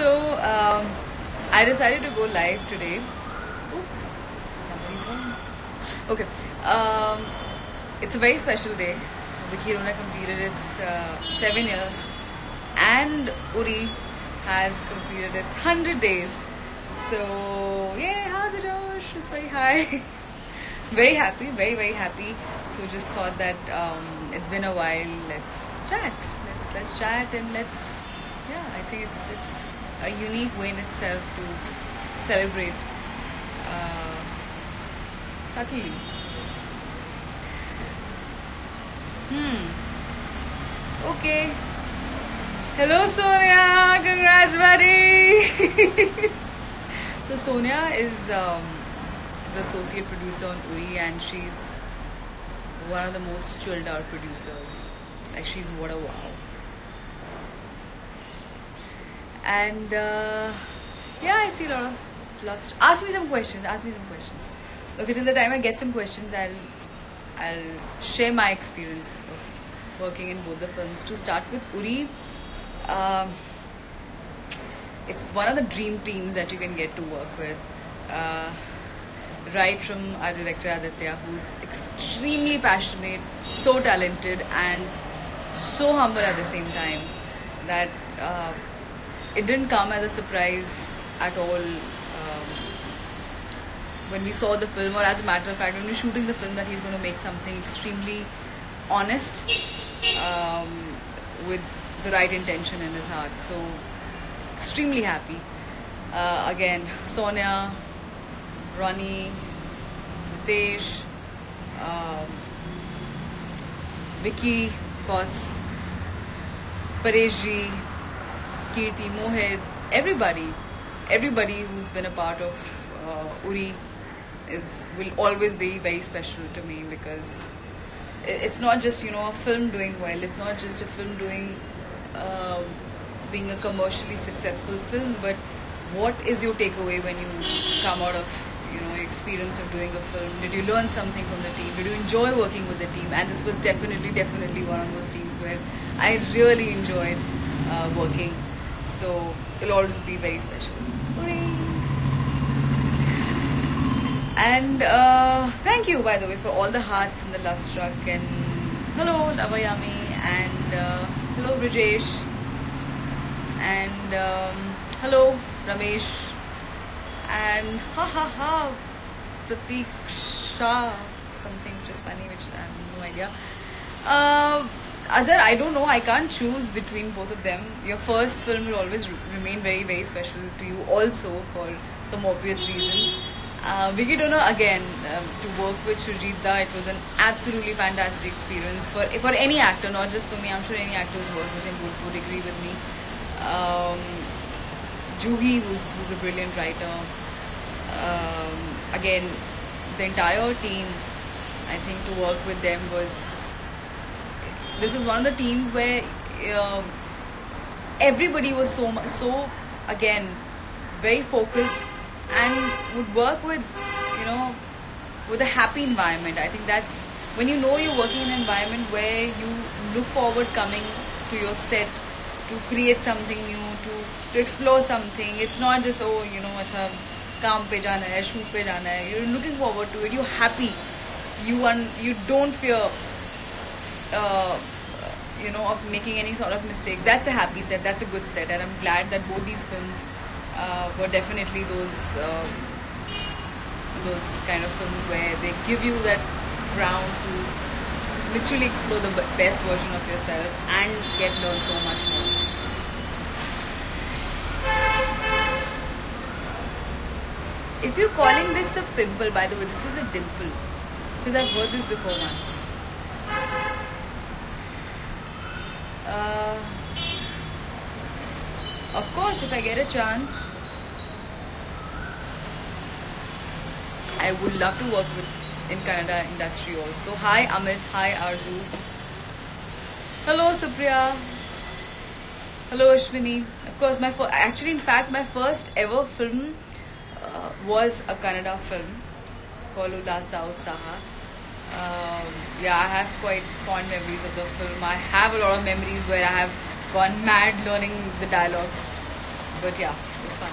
So um, I decided to go live today. Oops, somebody's home. Okay. Um, it's a very special day. Vicky Donor completed its uh, seven years, and Uri has completed its hundred days. So yeah, how's it, Josh? It's very high. very happy, very very happy. So just thought that um, it's been a while. Let's chat. Let's let's chat and let's yeah. I think it's it's a unique way in itself to celebrate uh, subtly. Hmm. Okay. Hello, Sonia. Congrats, buddy. so Sonia is um, the associate producer on Uri, and she's one of the most chilled out producers. Like she's what a wow. And uh, yeah, I see a lot of love. Ask me some questions. Ask me some questions. Okay, till the time I get some questions, I'll I'll share my experience of working in both the films. To start with, Uri. Um, it's one of the dream teams that you can get to work with. Uh, right from our director Aditya, who's extremely passionate, so talented, and so humble at the same time that uh, it didn't come as a surprise at all um, when we saw the film, or as a matter of fact, when we were shooting the film, that he's going to make something extremely honest um, with the right intention in his heart. So, extremely happy. Uh, again, Sonia, Ronnie, Ritesh, um, Vicky, of course, Paresh Kirti, Mohit, everybody, everybody who's been a part of uh, Uri is will always be very special to me because it's not just you know a film doing well. It's not just a film doing uh, being a commercially successful film, but what is your takeaway when you come out of you know experience of doing a film? Did you learn something from the team? Did you enjoy working with the team? And this was definitely, definitely one of those teams where I really enjoyed uh, working. So it'll always be very special. And uh, thank you, by the way, for all the hearts and the love struck. And hello, Lavayami, and uh, hello, Brijesh, and um, hello, Ramesh, and ha ha ha, Pratik Shah, something which is funny, which I have no idea. Uh, Azhar, I don't know. I can't choose between both of them. Your first film will always re- remain very, very special to you, also for some obvious reasons. Uh, Vicky again, um, to work with Shoojit it was an absolutely fantastic experience for for any actor, not just for me. I'm sure any actor who's worked with him would, would agree with me. Um, Juhi, who's, who's a brilliant writer. Um, again, the entire team, I think to work with them was This was one of the teams where um everybody was so mu- so again very focused and would work with you know with a happy environment. I think that's when you know you're working in an environment where you look forward coming to your set to create something new, to to explore something. It's not just oh you know अच्छा काम पे जाना है, shoot पे जाना है. You're looking forward to it. You're happy. You un- you don't fear uh, you know, of making any sort of mistakes. That's a happy set. That's a good set, and I'm glad that both these films uh, were definitely those um, those kind of films where they give you that ground to literally explore the best version of yourself and get learn so much more. If you're calling this a pimple, by the way, this is a dimple because I've heard this before once. Uh, of course, if I get a chance, I would love to work with in Kannada industry also. Hi Amit, hi Arzu. Hello Supriya. Hello Ashwini. Of course, my actually, in fact, my first ever film uh, was a Kannada film called Ulasa Utsaha. Um, yeah, I have quite fond memories of the film. I have a lot of memories where I have gone mad learning the dialogues. but yeah, it's fun.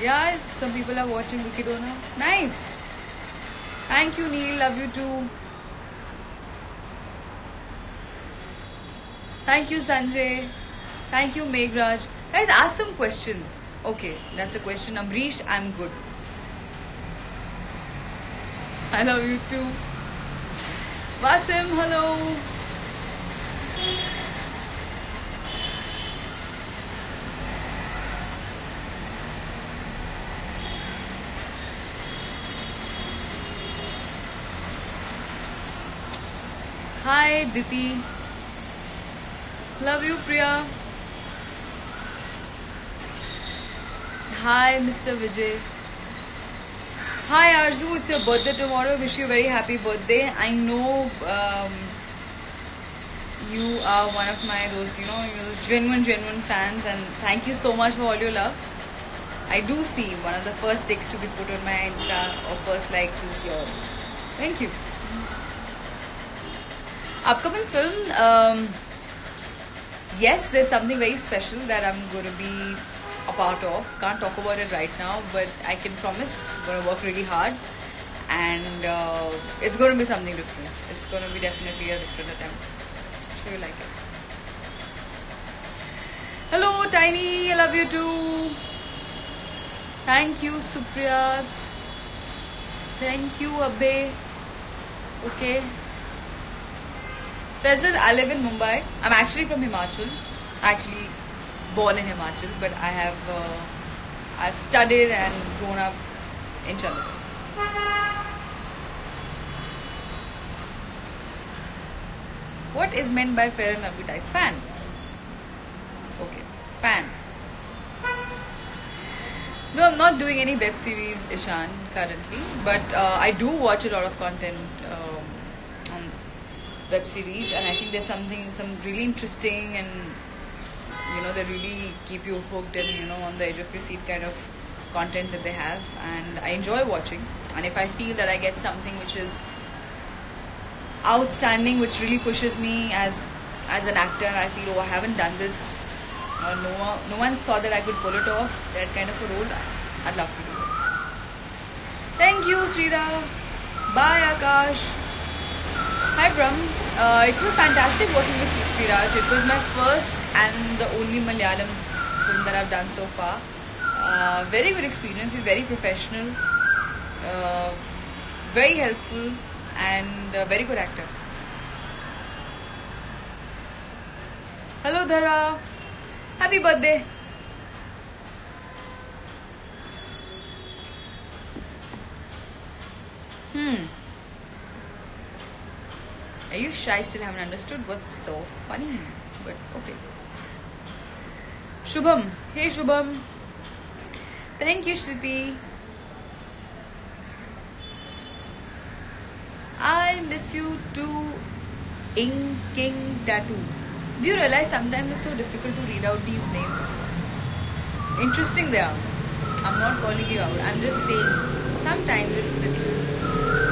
Yeah, some people are watching Vicky Donor. Nice. Thank you, Neil. Love you too. Thank you, Sanjay. Thank you, Meghraj. Guys, ask some questions. Okay, that's a question. Amrish, I'm good. I love you too. Wasim, hello. Hi, Diti. Love you, Priya. Hi, Mr. Vijay. Hi, Arzu. It's your birthday tomorrow. Wish you a very happy birthday. I know um, you are one of my those, you know, those genuine, genuine fans, and thank you so much for all your love. I do see one of the first ticks to be put on my Insta or first likes is yours. Thank you. Upcoming film. Um, yes, there's something very special that I'm going to be part of. Can't talk about it right now, but I can promise I'm to work really hard and uh, it's to be something different. It's to be definitely a different attempt. Sure you like it. Hello, Tiny. I love you too. Thank you, Supriya. Thank you, Abhay. Okay. Faisal, I live in Mumbai. I'm actually from Himachal. Actually, born in Himachal, but I have uh, I've studied and grown up in Chandigarh. What is meant by fair and lovely type fan? Okay, fan. No, I'm not doing any web series, Ishan, currently, but uh, I do watch a lot of content um, on web series, and I think there's something, some really interesting and you know they really keep you hooked and you know on the edge of your seat kind of content that they have. And i enjoy watching. And if i feel that i get something which is outstanding which really pushes me as as an actor i feel oh i haven't done this or no, no one's thought that i could pull it off that kind of a role i'd love to do it. Thank you sridhar. Bye akash. Hi Brahm. Uh, it was fantastic working with Viraj. It was my first and the only Malayalam film that I've done so far. Uh, very good experience. He's very professional, uh, very helpful, and a very good actor. Hello Dhara. Happy birthday. Hmm. Are you shy? Still haven't understood what's so funny. But okay. Shubham. Hey Shubham. Thank you, Shriti. I miss you too, Inking Tattoo. Do you realize sometimes it's so difficult to read out these names? Interesting they are. I'm not calling you out. I'm just saying sometimes it's little.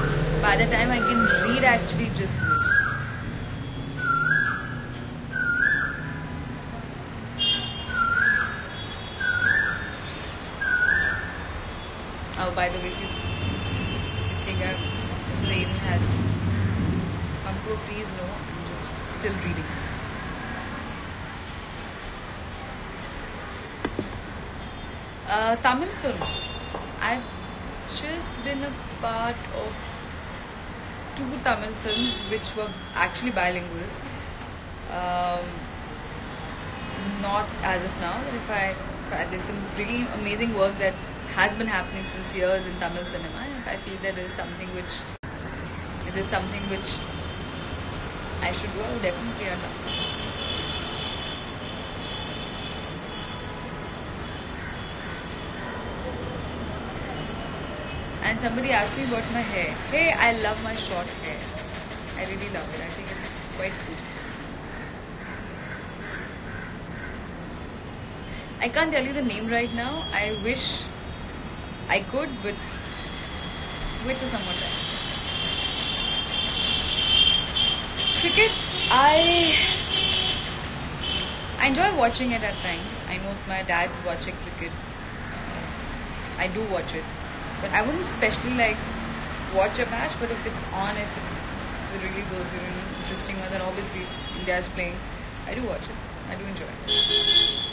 By the time I can read, actually, just goes. Oh, by the way, if you, think our brain has come to a freeze, no, I'm just still reading. Uh, Tamil film. I've just been a part of two Tamil films which were actually bilinguals. Um, not as of now, but if I, if I there's some really amazing work that has been happening since years in Tamil cinema, if I feel that there is something which is something which I should would definitely love And somebody asked me about my hair. Hey, I love my short hair. I really love it. I think it's quite cool. I can't tell you the name right now. I wish I could, but wait for some more time. Cricket, I I enjoy watching it at times. I know my dad's watching cricket, I do watch it, but I wouldn't especially like watch a match. But if it's on, if it's, it's really those really interesting ones, and obviously India is playing, I do watch it. I do enjoy it.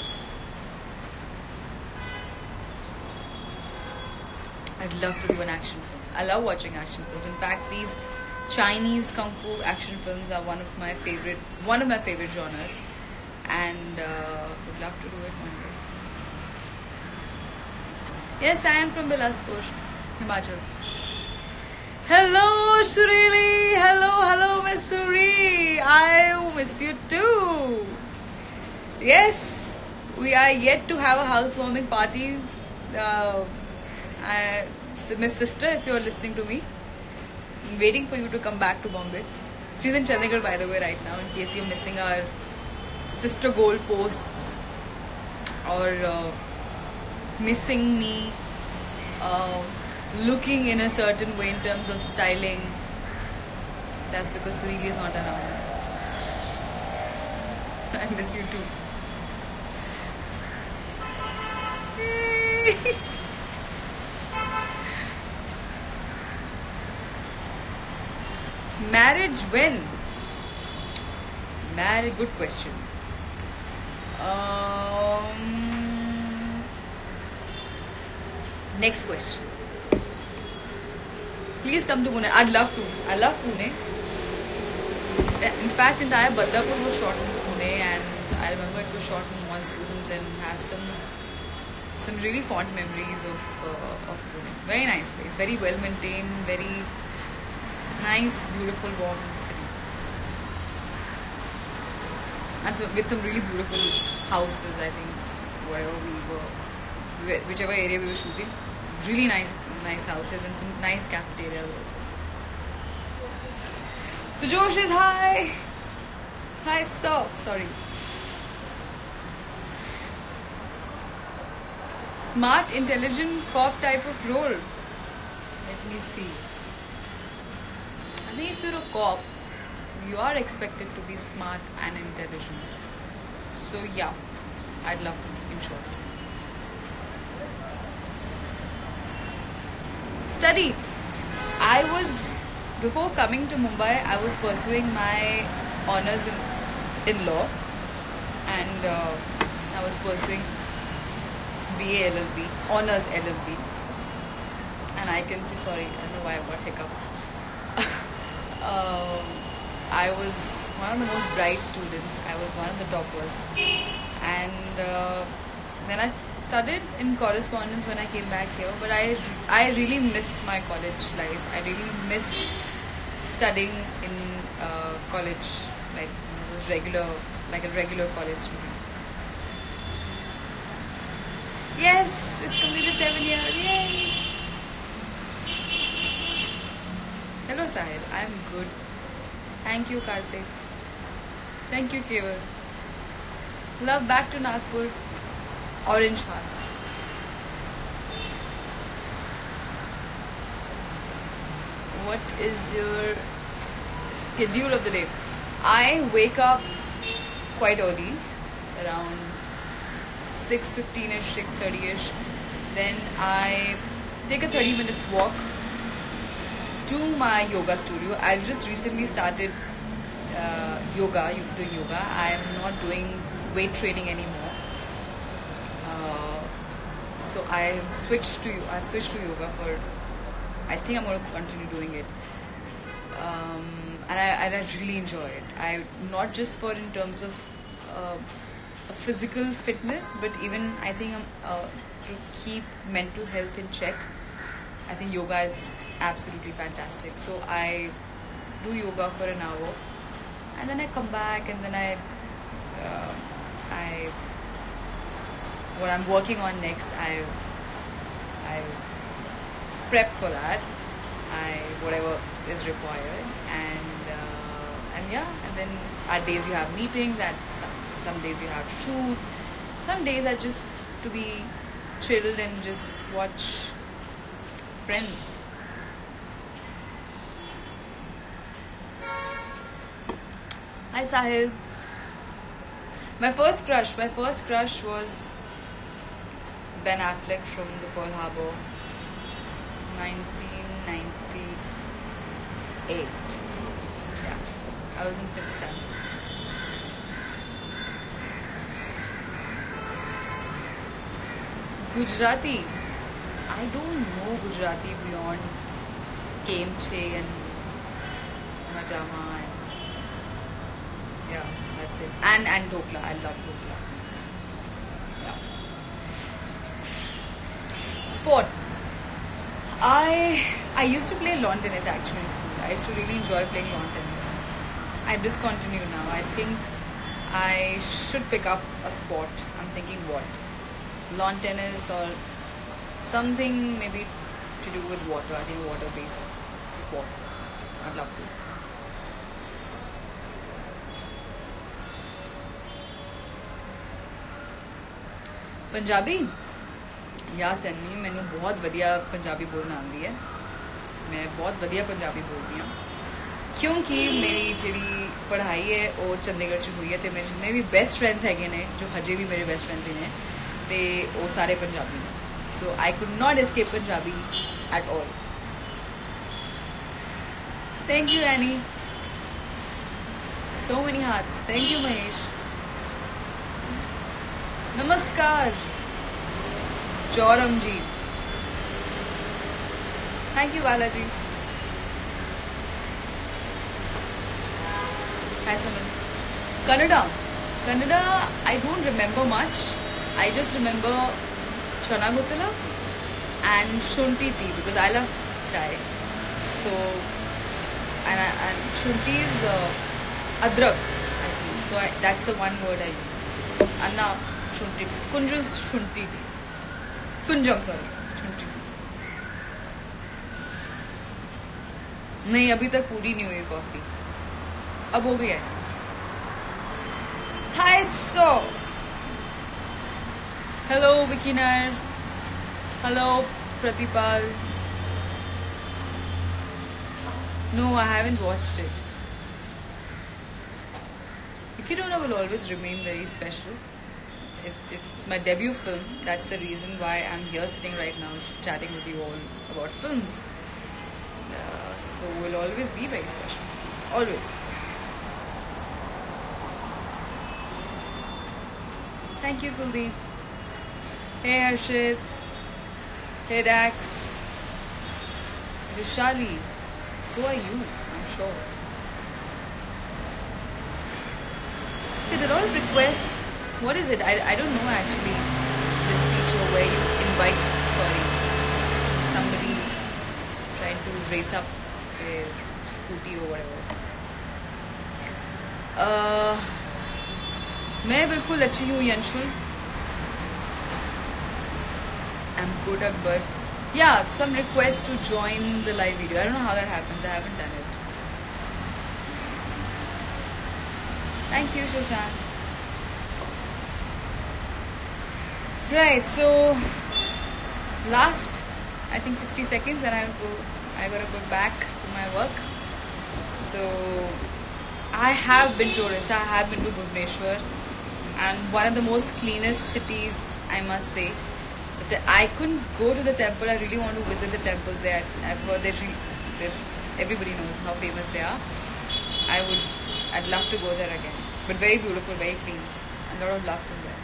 I'd love to do an action film. I love watching action films. In fact, these Chinese kung fu action films are one of my favorite, one of my favorite genres, and uh, would love to do it one. Yes, I am from Bilaspur, Himachal. Hello, Surili. Hello, hello, Miss Suri. I miss you too. Yes, we are yet to have a housewarming party. Uh, I, Miss Sister, if you're listening to me, I'm waiting for you to come back to Bombay. She's in Chandigarh, by the way, right now, in case you're missing our sister goal posts or uh, missing me uh, looking in a certain way in terms of styling. That's because Surili is not around. I miss you too. Marriage when? Marriage, good question. Um, next question. Please come to Pune. I'd love to. I love Pune. In fact, entire Badlapur was shot in Pune, and I remember it was shot in monsoons and have some some really fond memories of uh, of Pune. Very nice place. Very well maintained. Very nice, beautiful, warm city. And so with some really beautiful houses, I think, wherever we were, whichever area we were shooting, really nice, nice houses and some nice cafeterias also. The Josh is high. Hi, so sorry. Smart, intelligent, cop type of role. Let me see. I think if you're a cop, you are expected to be smart and intelligent. So yeah, I'd love to, in short. Study. I was before coming to Mumbai. I was pursuing my honors in in law, and uh, I was pursuing BA LLB, honors LLB. And I can see. Sorry, I don't know why I got hiccups. um, I was one of the most bright students. I was one of the toppers, and uh, then I studied in correspondence when I came back here. But I I really miss my college life. I really miss studying in uh, college, like regular, like a regular college student. Yes, it's completed seven years. Yay! Hello, Sahil. I'm good. Thank you, Karthik. Thank you, Keval. Love back to Nagpur. Orange hearts. What is your schedule of the day? I wake up quite early, around 6.15ish, 6.30ish. Then I take a 30 minutes walk to my yoga studio. I've just recently started uh, yoga, doing yoga. I am not doing weight training anymore. Uh, so I switched to I switched to yoga for. I think I'm going to continue doing it, um, and I and I really enjoy it. I not just for in terms of uh, a physical fitness, but even I think um, uh, to keep mental health in check. I think yoga is absolutely fantastic. So I do yoga for an hour, and then I come back, and then I, uh, I, what I'm working on next, I, I prep for that. I whatever is required, and uh, and yeah, and then at days you have meetings, at some some days you have shoot, some days are just to be chilled and just watch friends. Hi Sahil. My first crush, my first crush was Ben Affleck from the Pearl Harbor, 1998. Yeah, I was in fifth standard. Gujarati. I don't know Gujarati beyond Kemche and Majama and yeah, that's it. And and Dhokla. I love Dhokla. Yeah sport. I I used to play lawn tennis actually in school. I used to really enjoy playing lawn tennis. I discontinue now. I think I should pick up a sport. I'm thinking what? Lawn tennis or something maybe to do with water. I think water based sport. I'd love to. Punjabi? ਯਾ ਸੰਨੀ ਮੈਨੂੰ ਬਹੁਤ ਵਧੀਆ ਪੰਜਾਬੀ ਬੋਲਣਾ ਆਉਂਦੀ ਹੈ ਮੈਂ ਬਹੁਤ ਵਧੀਆ ਪੰਜਾਬੀ ਬੋਲਦੀ ਹਾਂ ਕਿਉਂਕਿ ਮੇਰੀ ਜਿਹੜੀ ਪੜ੍ਹਾਈ ਹੈ ਉਹ ਚੰਡੀਗੜ੍ਹ 'ਚ ਹੋਈ ਹੈ ਤੇ ਮੇਰੇ ਜਿੰਨੇ ਵੀ ਬੈਸਟ ਫਰੈਂਡਸ ਹੈਗੇ ਨੇ ਜੋ ਹਜੇ ਵੀ ਮੇਰੇ ਬੈਸਟ ਫਰੈਂਡਸ ਨੇ ਤੇ ਉਹ ਸਾਰੇ ਪੰਜਾਬੀ ਨੇ so I could not escape Punjabi at all thank you any so many hearts. Thank you, Mahesh. Namaskar. Joramji. Thank you, Balaji. Hi, Suman. Kannada. Kannada, I don't remember much. I just remember Chanagutala and Shunti tea because I love chai. So, and, I, and Shunti is uh, adrak, I think. So, I, that's the one word I use. Anna Shunti. Kunju's Shunti tea. Punjab सारी नहीं, अभी तक पूरी नहीं हुई coffee अब हो गई है. So hello विकीनर hello Pratipal no I haven't watched it विकीनर will always remain very special It, it's my debut film. That's the reason why I'm here sitting right now chatting with you all about films. Uh, so will always be very special. Always. Thank you, Kuldeep. Hey, Harshit. Hey, Dax. Vishali. So are you, I'm sure. Okay, there are a lot of requests. What is it? I, I don't know actually. This feature where you invite, sorry, somebody trying to race up a scooty or whatever. Uh, मैं बिल्कुल अच्छी हूँ यंशुल I am good Akbar या some request to join the live video I don't know how that happens I haven't done it thank you Shashank Right, so last I think 60 seconds and I go I gotta go back to my work. So I have been to Orissa, I have been to Bhubaneswar and one of the most cleanest cities I must say. The, I couldn't go to the temple. I really want to visit the temples there. I've heard they're, they're everybody knows how famous they are. I would I'd love to go there again. But very beautiful, very clean. A lot of love from there.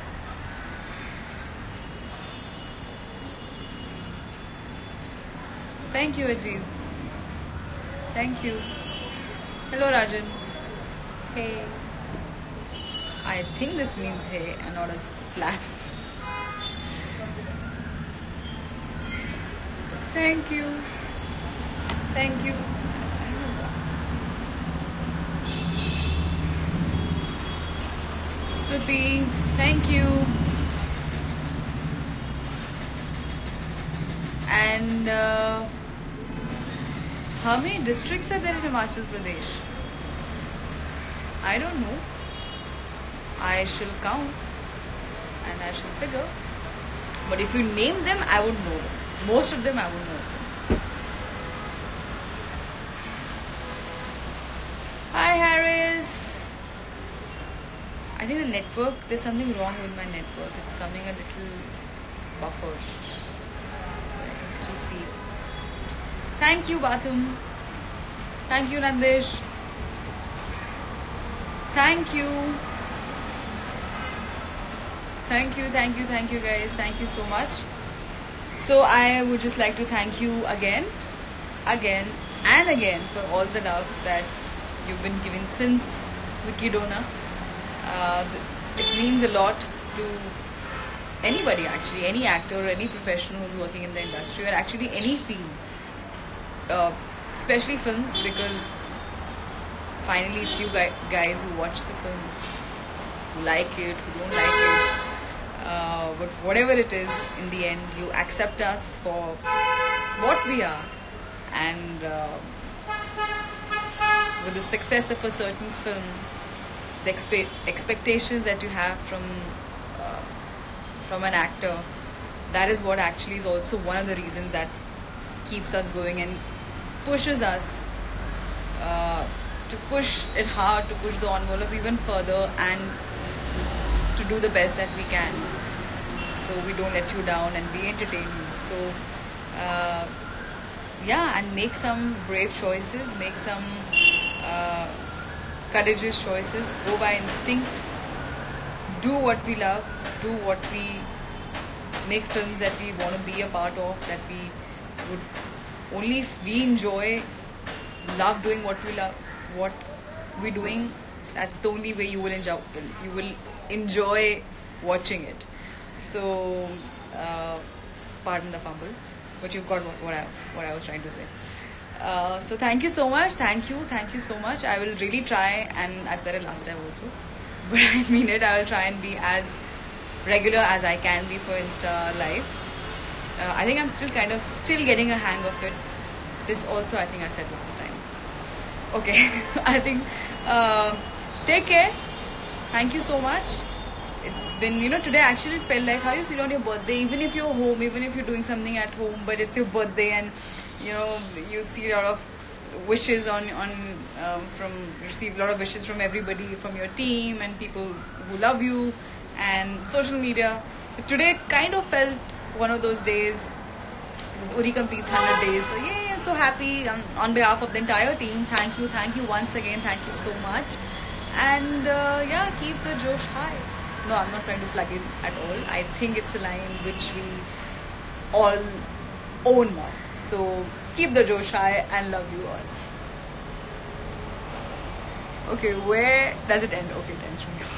Thank you, Ajit. Thank you. Hello, Rajan. Hey. I think this means hey and not a slap. Thank you. Thank you. Stuti, thank you. And uh, how many districts are there in Himachal Pradesh? I don't know. I shall count and I shall figure. But if you name them, I would know them. Most of them, I would know them. Hi, Harris. I think the network, there's something wrong with my network. It's coming a little buffered. I can still see. Thank you, Bathum. Thank you, Nandish. Thank you. Thank you, thank you, thank you, guys. Thank you so much. So, I would just like to thank you again, again, and again for all the love that you've been giving since Vicky Donor. Uh, it means a lot to anybody, actually, any actor or any professional who's working in the industry, or actually any field, uh, especially films, because finally it's you guys who watch the film, who like it, who don't like it. Uh, but whatever it is, in the end, you accept us for what we are, and uh, with the success of a certain film, the expe- expectations that you have from uh, from an actor, that is what actually is also one of the reasons that keeps us going and pushes us uh, to push it hard, to push the envelope even further, and to do the best that we can. So we don't let you down and we entertain you. So. Uh, yeah and make some brave choices make some uh, courageous choices go by instinct do what we love do what we make films that we want to be a part of that we would only if we enjoy love doing what we love what we're doing that's the only way you will enjoy you will enjoy watching it so uh, pardon the fumble but you've got what, what I what I was trying to say. Uh, so thank you so much. Thank you. Thank you so much. I will really try, and I said it last time also, but I mean it. I will try and be as regular as I can be for Insta Live. Uh, I think I'm still kind of still getting a hang of it. This also I think I said last time. Okay, I think. Uh, take care. Thank you so much it's been you know today actually felt like how you feel on your birthday even if you're home even if you're doing something at home but it's your birthday and you know you see a lot of wishes on on um, from receive a lot of wishes from everybody from your team and people who love you and social media so today kind of felt one of those days because Uri completes 100 days so yay I'm so happy um, on behalf of the entire team thank you thank you once again thank you so much and uh, yeah keep the Josh high no, I'm not trying to plug in at all. I think it's a line which we all own now. So keep the Josh high and love you all. Okay, where does it end? Okay, it ends from here.